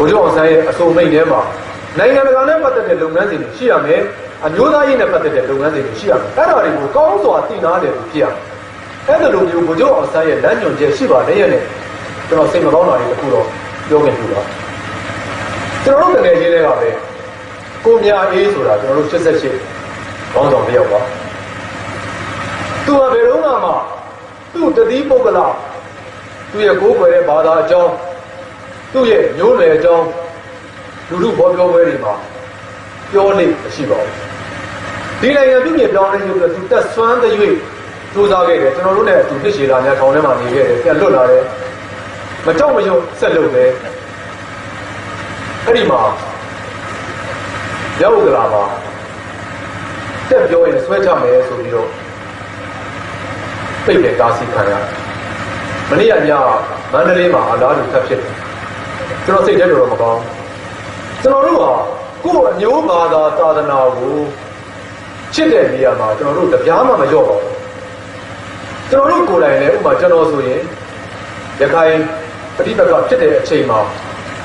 ဘုရားအောင်ဆန်းရဲ့အဆိုမိတ်ထဲမှာနိုင်ငံတကာနဲ့ပတ်သက်တဲ့လုပ်ငန်းစဉ်တွေရှိရမယ်အမျိုးသားရေးနဲ့ပတ်သက်တဲ့လုပ်ငန်းစဉ်တွေရှိရမယ်အဲ့ဒါတွေကိုကောင်းစွာသိနာတယ်လို့ဖြစ်ရမယ်အဲ့ဒါလိုမျိုးဘုရားအောင်ဆန်းရဲ့လမ်းညွှန်ချက်ရှိပါတယ်ရဲ့နဲ့ကျွန်တော်စိတ်မကောင်းတာတွေတခုတော့ပြောခဲ့ပြီပါကျွန်တော်တို့တကယ်ချင်းတွေကပဲကိုမြအေးဆိုတာကျွန်တော်တို့88ခေါင်းဆောင်တယောက်ပါသူကဘယ်တော့မှသူ့တတိပုဂ္ဂလသူ့ရဲ့ကိုးကွယ်တဲ့ဘာသာအကြောင်း သူ့ရဲ့မျိုးနွယ်အကြောင်းလူလူဘောပြောပွဲတွေမှာပြောနေမရှိပါဘူးဒီနိုင်ငံပြုပြင်ပြောင်းလဲရေးအတွက်သူတက်ဆွမ်းတဲ့၍စူးစမ်းခဲ့တယ်ကျွန်တော်တို့လည်းသူဖြစ်ရှည်လာများထောင်ထဲမှာနေခဲ့တယ်ပြန်လွတ်လာတယ်မကြောက်မရွံ့ဆက်လုပ်တယ်အဲ့ဒီမှာရောက်ကြလာပါတက်ပြောရင်ဆွဲချမယ်ဆိုပြီးတော့ပြိတ်တဲ့ကားစီခံရမနေ့ကညမန္တလေးမှာအလားတူထပ်ဖြစ်တယ် ကျွန်တော်စိတ်ထဲတော့မကောင်းကျွန်တော်တို့ကကိုယ့်အမျိုးဘာသာသာသနာကိုချစ်တဲ့နေရာမှာကျွန်တော်တို့တပြားမှမလျော့ပါဘူးကျွန်တော်တို့ကိုယ်တိုင်လည်းဥပမာကျွန်တော်ဆိုရင်ရခိုင်ပဋိပက္ခဖြစ်တဲ့အချိန်မှာ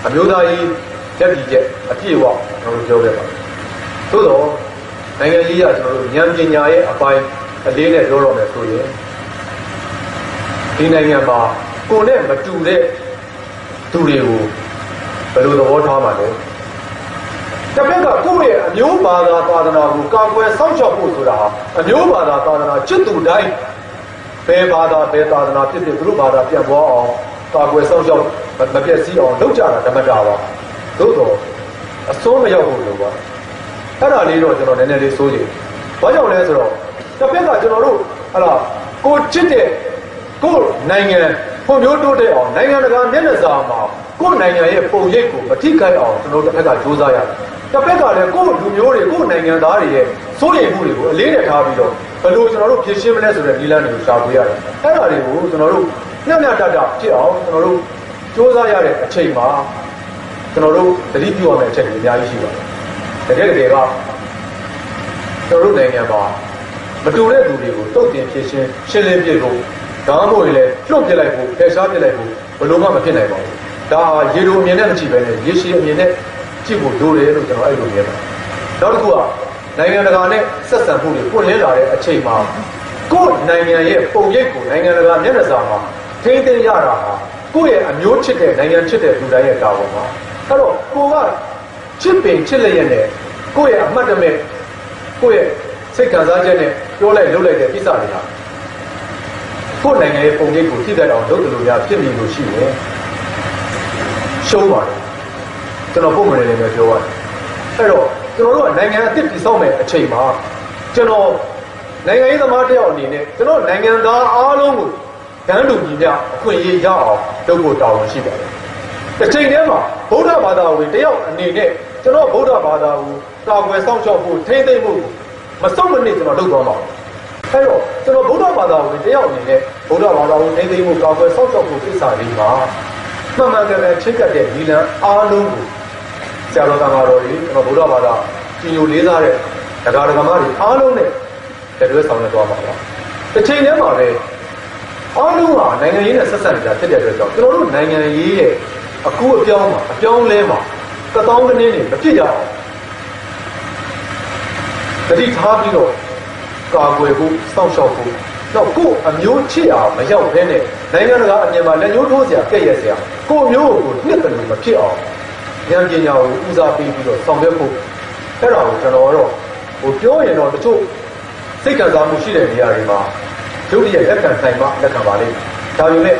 အမျိုးသားရေးရက်တီချက်အပြည့်အဝကျွန်တော်တို့ပြောခဲ့ပါတယ်သို့တော့နိုင်ငံရေးရကျွန်တော်တို့ဉာဏ်ပညာရဲ့အပိုင်းအလေးနဲ့ပြောတော့မယ်ဆိုရင်ဒီနိုင်ငံမှာကိုယ်နဲ့မတူတဲ့သူတွေကို ဘယ်လိုသဘောထားမှလဲတစ်ဖက်ကကိုယ့်ရဲ့အမျိုးဘာသာသာသနာကိုကာကွယ်စောင့်ရှောက်ဖို့ဆိုတာအမျိုးဘာသာသာသနာချစ်သူတိုင်းဘယ်ဘာသာဘယ်သာသနာဖြစ်ဖြစ်သူတို့ဘာသာပြန်သွားအောင်ကာကွယ်စောင့်ရှောက်မပြည့်စည်အောင်လုပ်ကြတာဓမ္မတာပါသို့တော့အစိုးမရောက်ဘူးလို့ပါအဲ့ဒါလေးတော့ကျွန်တော်နည်းနည်းလေးစိုးရိမ်ဘာကြောင့်လဲဆိုတော့တစ်ဖက်ကကျွန်တော်တို့ဟလာကိုချစ်တဲ့ကိုနိုင်ငံဖွံ့ဖြိုးတိုးတက်အောင်နိုင်ငံတကာမျက်နှာစာမှာ ကိုနိုင်ငံရဲ့ပုံရိပ်ကိုမထိခိုက်အောင်ကျွန်တော်တို့တစ်ဖက်ကစူးစမ်းရတယ်တစ်ဖက်ကလည်းကိုလူမျိုးတွေကိုနိုင်ငံသားတွေရဲ့စိုးရိမ်မှုတွေကိုအလေးနဲ့ထားပြီးတော့ဘယ်လိုကျွန်တော်တို့ဖြည့်ရှင်းမလဲဆိုတဲ့နည်းလမ်းတွေကိုရှာဖွေရတယ်အဲ့ဒါတွေကိုကျွန်တော်တို့ညံ့ညံ့တတဖြစ်အောင်ကျွန်တော်တို့စူးစမ်းရတဲ့အချိန်မှာကျွန်တော်တို့သတိပြုရမယ့်အချက်တွေအများကြီးရှိပါတယ်တကယ်တကယ်ကကျွန်တော်တို့နိုင်ငံမှာမတူတဲ့သူတွေကိုတုတ်တင်ဖြည့်ရှင်းရှင်းလင်းပြဖို့ဒါမှမဟုတ်ရင်လည်းလွတ်ပြလိုက်ဖို့ဖယ်ရှားပြလိုက်ဖို့ဘယ်လိုမှမဖြစ်နိုင်ပါဘူး ဒါဟာရေလိုအမြင်နဲ့မကြည့်ပဲနဲ့ရေရှည်အမြင်နဲ့ကြည့်ဖို့လိုတယ်လို့ကျွန်တော်အဲ့လိုမြင်ပါတယ်နောက်တစ်ခုကနိုင်ငံတကာနဲ့ဆက်ဆံမှုတွေပွင့်လင်းလာတဲ့အချိန်မှာကိုယ့်နိုင်ငံရဲ့ပုံရိပ်ကိုနိုင်ငံတကာမျက်နှာစာမှာထိန်းသိမ်းရတာဟာကိုယ့်ရဲ့အမျိုးချစ်တဲ့နိုင်ငံချစ်တဲ့လူတိုင်းရဲ့တာဝန်ပါအဲ့တော့ကိုကချစ်ပင်ချစ်လျက်နဲ့ကိုယ့်ရဲ့အမှတ်တမဲ့ကိုယ့်ရဲ့စိတ်ခံစားချက်နဲ့ပြောလိုက်လုပ်လိုက်တဲ့ကိစ္စတွေဟာကိုယ့်နိုင်ငံရဲ့ပုံရိပ်ကိုထိခိုက်အောင်လုပ်တယ်လို့များဖြစ်နေလို့ရှိရင် ရှုံးပါတယ်ကျွန်တော်ပုံမှန်လေးလည်းပြောရတယ်အဲ့တော့ကျွန်တော်တို့ကနိုင်ငံအသစ်တည်ဆောက်မယ်အချိန်မှာကျွန်တော်နိုင်ငံရေးသမားတယောက်အနေနဲ့ကျွန်တော်နိုင်ငံသားအားလုံးကိုတန်းတူညီမျှအခွင့်အရေးရအောင်လုပ်ဖို့တာဝန်ရှိပါတယ်တစ်ချိန်တည်းမှာဗုဒ္ဓဘာသာဝင်တယောက်အနေနဲ့ကျွန်တော်ဗုဒ္ဓဘာသာကိုတာကွယ်စောင့်ရှောက်ဖို့ထိမ့်သိမ့်ဖို့မစုံမနစ်ကျွန်တော်လုပ်သွားမှာအဲ့တော့ကျွန်တော်ဗုဒ္ဓဘာသာဝင်တယောက်အနေနဲ့ဗုဒ္ဓဘာသာကိုထိမ့်သိမ့်ဖို့ကာကွယ်စောင့်ရှောက်ဖို့ကိစ္စလေးမှာ မှန်မှန်ကန်ကန်ချင်းကပ်တဲ့ဒီလန်အားလုံးကိုဆရာတော်သံဃာတော်ကြီးကျွန်တော်ဗုဒ္ဓဘာသာကြီးညိုလေးစားတဲ့တရားဓမ္မတွေအားလုံးနဲ့တရွဲဆောင်ရွက်သွားမှာပါတစ်ချိန်တည်းမှာပဲအားလုံးကနိုင်ငံရေးနဲ့ဆက်ဆက်နေတာဖြစ်တဲ့အတွက်ကြောင့်ကျွန်တော်တို့နိုင်ငံရေးရဲ့အခုအပြောင်းမှာအပြောင်းလဲမှာတသောင်းကနေနေမဖြစ်ရအောင်တတိထားပြီးတော့ကာကွယ်ဖို့စောင့်ရှောက်ဖို့ တော့ကိုယ်အမျိုးချစ်အောင်မရောက်ဘဲနဲ့နိုင်ငံတကာအမြင်မှာလက်ညှိုးထိုးစရာကဲ့ရဲ့စရာကိုယ်မျိုးကိုနှစ်တယ်လို့မဖြစ်အောင်ဉာဏ်ပညာကိုဦးစားပေးပြီးတော့ဆောင်ရွက်ဖို့အဲ့ဒါကိုကျွန်တော်တော့ဟိုပြောရင်တော့တချို့စိတ်ကစားမှုရှိတဲ့နေရာတွေမှာဒုတိယလက်ခံဆိုင်မှလက်ခံပါလိမ့်ဒါပေမဲ့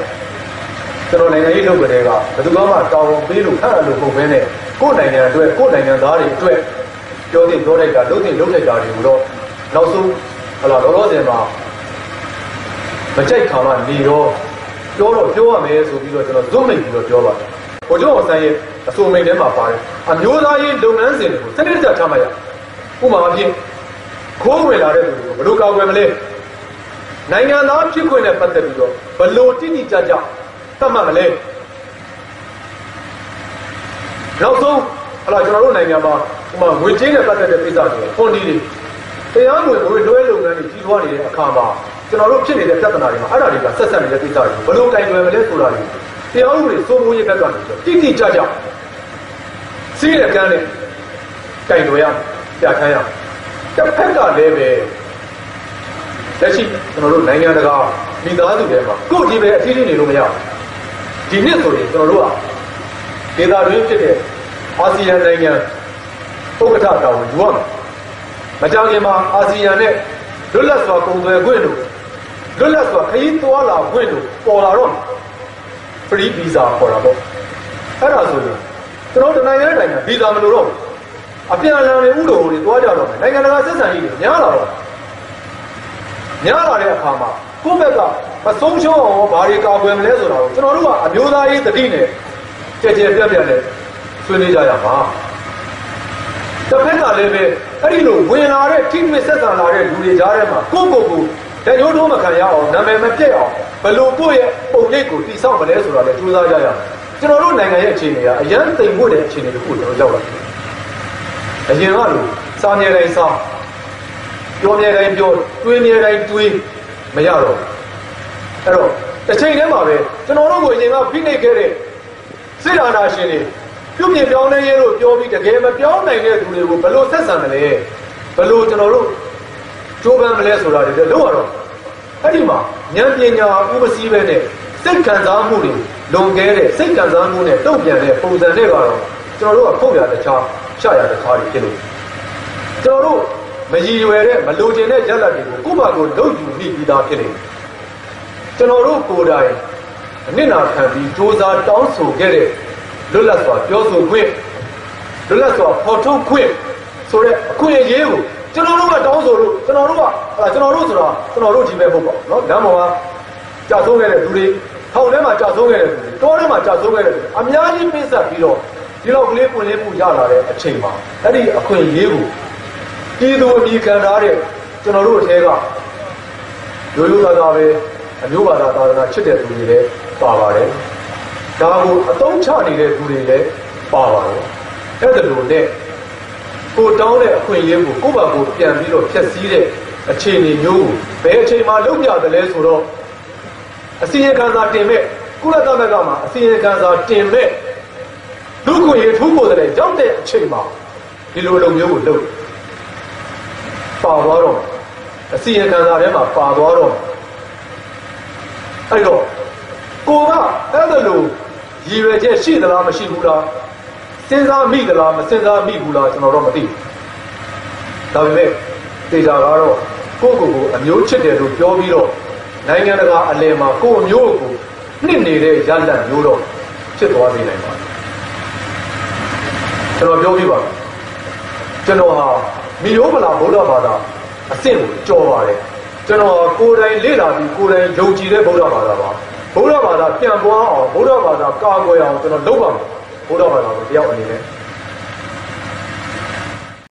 ကျွန်တော်နိုင်ငံရေးလုပ်ကြတဲ့ကဘယ်သူမှတောင်းဝန်ပေးလို့ခန့်အပ်လို့ပုံပဲနဲ့ကိုယ်နိုင်ငံအတွက်ကိုယ်နိုင်ငံသားတွေအတွက်ပြောတဲ့ပြောလိုက်တာလုပ်တဲ့လုပ်လိုက်တာတွေကိုတော့နောက်ဆုံးဟလာလောလောဆယ်မှာ မကြိုက်ခါမှနေတော့ပြောတော့ပြောရမယ်ဆိုပြီးတော့ကျွန်တော်ဇွတ်မိတ်ပြီးတော့ပြောပါတယ်ဘိုလ်ချုပ်အောင်ဆန်းရဲ့အဆိုမိတ်ထဲမှာပါတယ်အမျိုးသားရေးလုပ်ငန်းစဉ်တွေကိုစနစ်တကျချမှတ်ရဥပမာအဖြစ်ခိုးဝင်လာတဲ့လူတွေကိုဘယ်လိုကောက်ွယ်မလဲနိုင်ငံသားဖြစ်ခွင့်နဲ့ပတ်သက်ပြီးတော့ဘယ်လိုတိတိကျကျသတ်မှတ်မလဲနောက်ဆုံးဟလာကျွန်တော်တို့နိုင်ငံမှာဥပမာငွေကြေးနဲ့ပတ်သက်တဲ့ကိစ္စတွေဖွန်ဒီတွေတရားဝင်ငွေလွှဲလုပ်ငန်းတွေကြီးထွားနေတဲ့အခါမှာ ကျွန်တော်တို့ဖြစ်နေတဲ့ပြဿနာတွေမှာအဲ့ဒါတွေကဆက်ဆက်နေတဲ့ကိစ္စတွေဘယ်လိုကင်တွယ်မလဲဆိုတာတွေတရားဥပဒေစိုးမိုးရေးဘက်ကနေတိတိကျကျစီးတဲ့ကန်းနဲ့ကြိုင်တော်ရပြခန်းရတစ်ဖက်ကလည်းပဲလက်ရှိကျွန်တော်တို့နိုင်ငံတကာမိသားစုတွေမှာကိုယ့်ကြီးပဲအထီးထီးနေလို့မရဘူးဒီနှစ်ဆိုရင်ကျွန်တော်တို့ကဒေသတွင်းဖြစ်တဲ့အာဆီယံနိုင်ငံဥက္ကဋ္ဌတာဝန်ယူရမယ်မကြခင်မှာအာဆီယံနဲ့လွတ်လပ်စွာကုန်သွယ်ခွင့်တို့ လွတ်လပ်စွာခရီးသွားလာခွင့်တို့ပေါ်လာတော့ free visa ပေါ်တာပေါ့အဲ့ဒါဆိုရင်ကျွန်တော်တို့နိုင်ငံနိုင်ငံဗီဇာမလိုတော့ဘူးအပြန်အလှန်တွေဥဒ္ဓဟိုတွေတွားကြတော့မယ်နိုင်ငံတကာဆက်ဆံရေးတွေများလာတော့များလာတဲ့အခါမှာကိုယ့်ဘက်ကမဆုံးရှုံးအောင်ဘာတွေကာကွယ်မလဲဆိုတာကိုကျွန်တော်တို့ကအမျိုးသားရေးတတိနဲ့ကြဲကြဲပြတ်ပြတ်နဲ့ဆွေးနွေးကြရမှာတစ်ဖက်ကလည်းပဲအဲ့ဒီလိုဝင်လာတဲ့ထိတွေ့ဆက်ဆံလာတဲ့လူတွေကြားထဲမှာကိုယ့်ကိုယ်ကို လက်ရိုးထိုးမခံရအောင်နာမည်မပြတ်အောင်ဘယ်လိုကိုယ့်ရဲ့ပုံရိပ်ကိုတိဆောက်မလဲဆိုတာလည်းကြိုးစားကြရမယ်ကျွန်တော်တို့နိုင်ငံရဲ့အခြေအနေကအရန်သိမ်ဖို့တဲ့အခြေအနေတစ်ခုကျွန်တော်ရောက်လာတယ်အရင်ကလိုစားမြဲတိုင်းစားပြောမြဲတိုင်းပြောတွေးမြဲတိုင်းတွေးမရတော့အဲ့တော့တစ်ချိန်တည်းမှာပဲကျွန်တော်တို့ကိုအရင်ကဖိနှိပ်ခဲ့တဲ့စစ်အာဏာရှင်တွေပြုပြင်ပြောင်းလဲရေးလို့ပြောပြီးတကယ်မပြောင်းနိုင်တဲ့သူတွေကိုဘယ်လိုဆက်ဆံမလဲဘယ်လိုကျွန်တော်တို့ ကြိုးပမ်းမလဲဆိုတာတွေလည်းလောက်ရတော့အဲ့ဒီမှာဉာဏ်ပညာဥပစည်းပဲနဲ့စိတ်ခံစားမှုတွေလွန်ကဲတဲ့စိတ်ခံစားမှုနဲ့တုံ့ပြန်တဲ့ပုံစံတွေကတော့ကျွန်တော်တို့ကဖုတ်ရတခြားရှာရတခြားတွေဖြစ်လို့ကျွန်တော်တို့မရည်ရွယ်တဲ့မလိုချင်တဲ့ရက်လက်တွေကိုကိုယ့်ဘာကိုလုပ်ယူမိပြီးသားဖြစ်နေတယ်ကျွန်တော်တို့ကိုယ်တိုင်အနစ်နာခံပြီးစ조사တောင်းဆိုခဲ့တဲ့လွတ်လပ်စွာပြောဆိုခွင့်လွတ်လပ်စွာဖော်ထုတ်ခွင့်ဆိုတဲ့အခွင့်အရေးကို ကျွန်တော်တို့ကတောင်းဆိုလို့ကျွန်တော်တို့ကကျွန်တော်တို့ဆိုတော့ကျွန်တော်တို့ဒီပဲပုတ်ပေါ့နော်လမ်းပေါ်ကကြာဆုံးခဲ့တဲ့သူတွေထောင်ထဲမှာကြာဆုံးခဲ့တဲ့သူတွေတောထဲမှာကြာဆုံးခဲ့တဲ့သူအများကြီးပိဆက်ပြီးတော့ဒီလောက်ကလေးပွင့်လင်းမှုရလာတဲ့အချိန်မှာအဲ့ဒီအခွင့်အရေးကိုပြည်သူအမိခံထားတဲ့ကျွန်တော်တို့အထဲကရိုးရိုးသားသားပဲအမျိုးဘာသာသာသနာချစ်တဲ့သူတွေလည်းပါပါတယ်ဒါကိုအတုံးချနေတဲ့သူတွေလည်းပါပါတယ်အဲ့ဒါလိုနဲ့ ကိုတောင်းတဲ့အခွင့်အရေးကိုကိုယ့်ဘာကိုပြန်ပြီးတော့ဖြည့်ဆည်းတဲ့အခြေအနေမျိုးကိုဘယ်အချိန်မှလုပ်ပြတယ်လဲဆိုတော့အစီရင်ခံစာတင်မဲ့ကုလသမဂ္ဂမှာအစီရင်ခံစာတင်မဲ့လူ့ကိုယ်ရေးထူးကိုယ်တဲ့ရောက်တဲ့အချိန်မှာဒီလိုလုပ်မျိုးကိုလုပ်ပါသွားတော့အစီရင်ခံစာထဲမှာပါသွားတော့အဲ့တော့ကိုကအဲ့ဒါလိုရည်ရွယ်ချက်ရှိသလားမရှိဘူးလား စဉ်းစားမိသလားမစဉ်းစားမိဘူးလားကျွန်တော်တော့မသိဘူးဒါပေမဲ့တေချာကတော့ကိုယ့်ကိုယ်ကိုအမျိုးချစ်တယ်လို့ပြောပြီးတော့နိုင်ငံတကာအလယ်မှာကိုယ့်အမျိုးကိုနှစ်နေတဲ့ရလတ်မျိုးတော့ဖြစ်သွားစေနိုင်ပါတယ်ကျွန်တော်ပြောပြပါမယ်ကျွန်တော်ဟာမိယောမလာဗုဒ္ဓဘာသာအဆင့်ကိုကြော်ပါတယ်ကျွန်တော်ကိုယ်တိုင်လေ့လာပြီးကိုယ်တိုင်ယုံကြည်တဲ့ဗုဒ္ဓဘာသာပါဗုဒ္ဓဘာသာပြန်ပွားအောင်ဗုဒ္ဓဘာသာကာကွယ်အောင်ကျွန်တော်လုပ်ပါမယ် ဗုဒ္ဓဘာသာကိုတယောက်အနေနဲ့